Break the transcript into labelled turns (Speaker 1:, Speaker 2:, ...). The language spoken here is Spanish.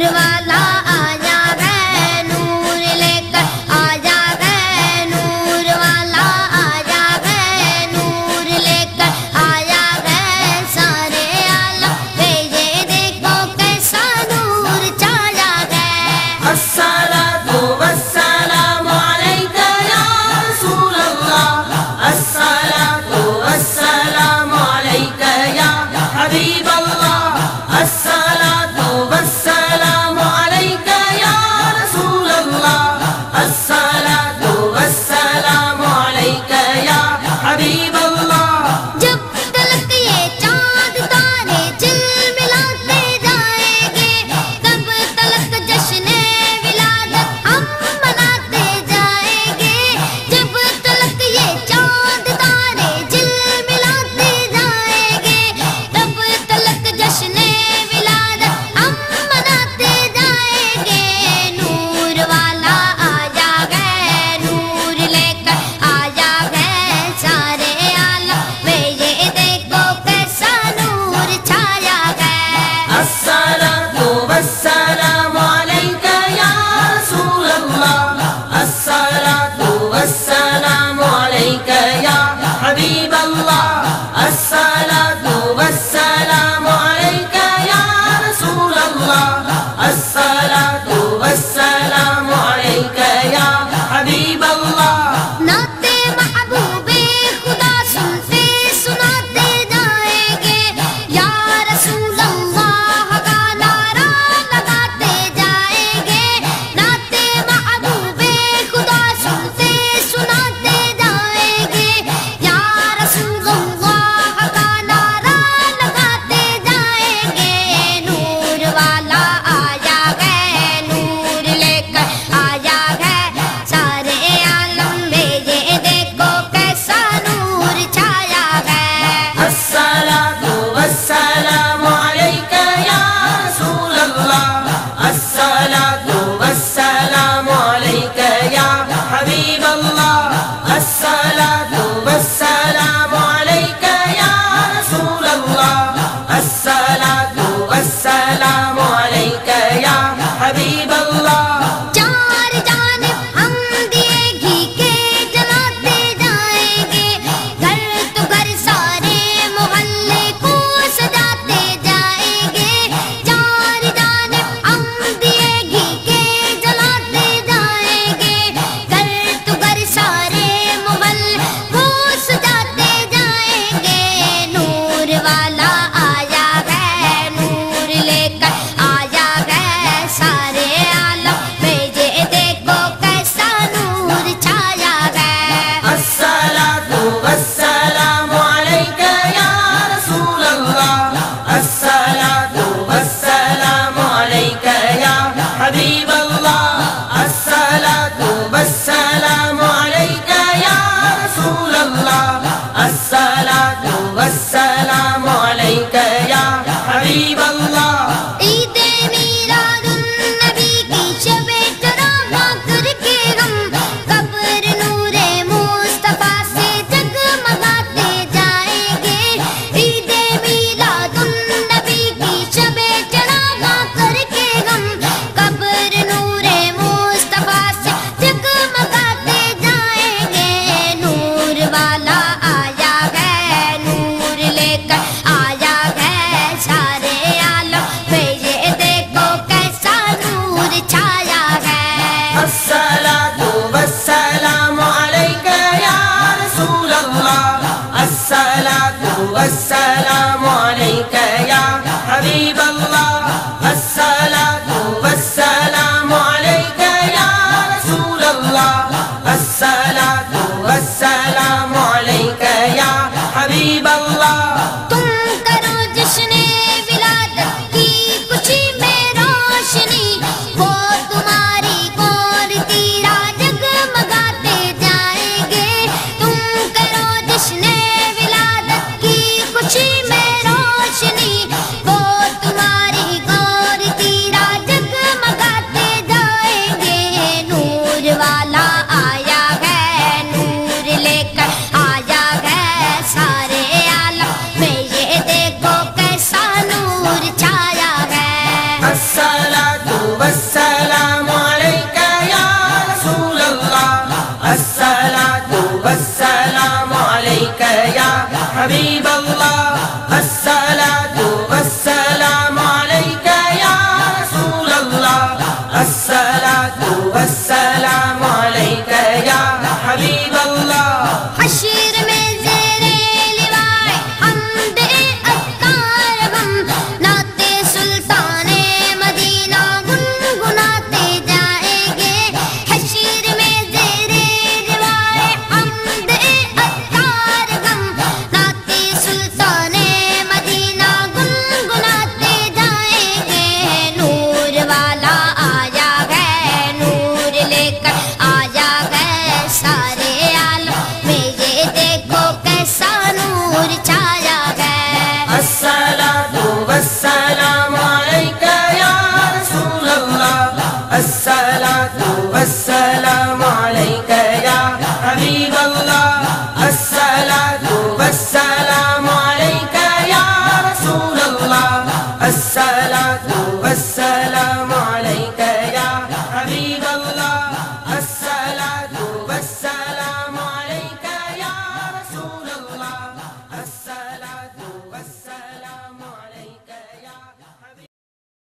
Speaker 1: 車
Speaker 2: arriba.